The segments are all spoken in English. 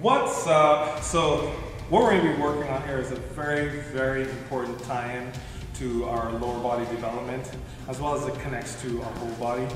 What's up? So what we're going to be working on here is a very, very important tie-in to our lower body development, as well as it connects to our whole body.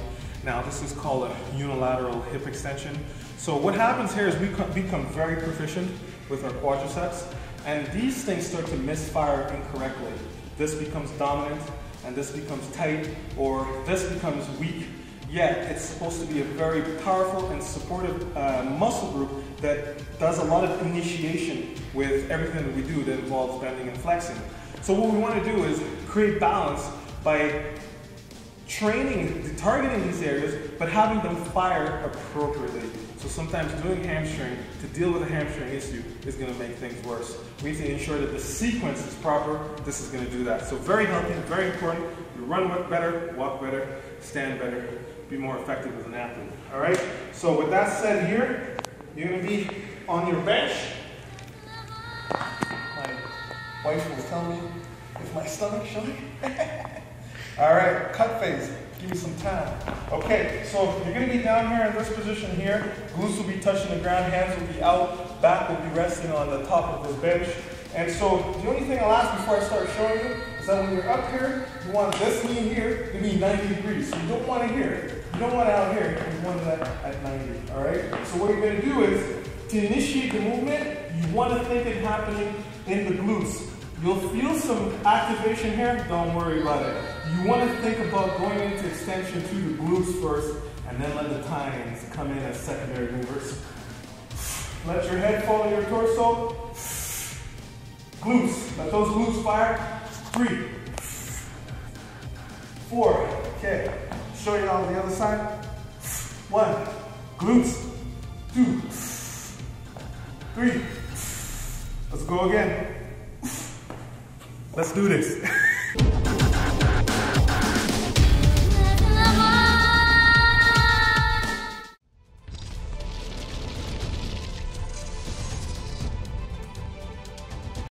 Now this is called a unilateral hip extension. So what happens here is we become very proficient with our quadriceps, and these things start to misfire incorrectly. This becomes dominant, and this becomes tight, or this becomes weak, yet it's supposed to be a very powerful and supportive uh, muscle group that does a lot of initiation with everything that we do that involves bending and flexing. So what we want to do is create balance by training, targeting these areas, but having them fire appropriately. So sometimes doing hamstring to deal with a hamstring issue is going to make things worse. We need to ensure that the sequence is proper. This is going to do that. So very healthy, very important. You run better, walk better, stand better, be more effective as an athlete. All right? So with that said here, you're going to be on your bench. My wife will tell me if my stomach's showing. All right, cut phase. Give me some time. Okay, so you're going to be down here in this position here. Glutes will be touching the ground, hands will be out, back will be resting on the top of this bench. And so the only thing I'll ask before I start showing you is that when you're up here, you want this knee here to be 90 degrees. So you don't want it here. You don't want it out here. You want it at, at 90, all right? So what you're going to do is, to initiate the movement, you want to think it happening in the glutes. You'll feel some activation here, don't worry about it. You want to think about going into extension to the glutes first, and then let the tines come in as secondary movers. Let your head follow your torso. Glutes, let those glutes fire. Three, four, okay. Show you on the other side. One, glutes, two, three. Let's go again. Let's do this.